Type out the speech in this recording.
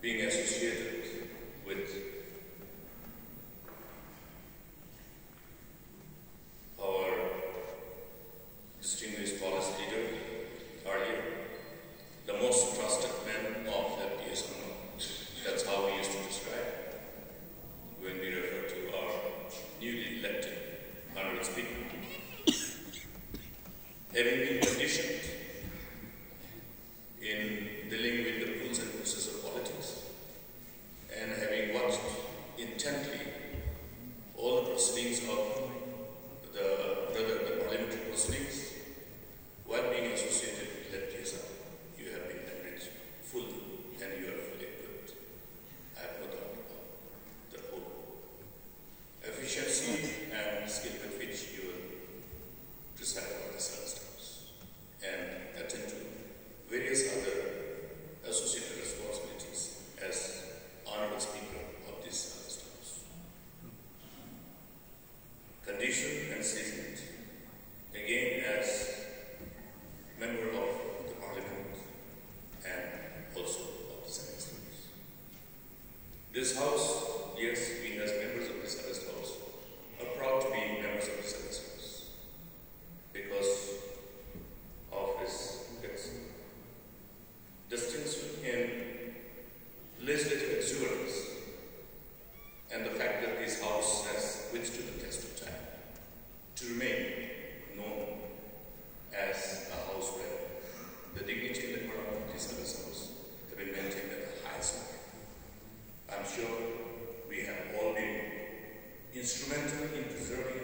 being associated with our distinguished policy leader earlier, the most trusted man of that unknown. That's how we used to describe when we refer to our newly elected honorable speaker. Having been conditioned speaks of condition and seasoned, again as member of the parliament and also of the Senate. This house, yes, we as members of the Senate house are proud to be members of the Senate house because of his distance with him, legislative exuberance, to remain known as a house where the dignity and the quality of this service house have been maintained at the highest level. I'm sure we have all been instrumental in preserving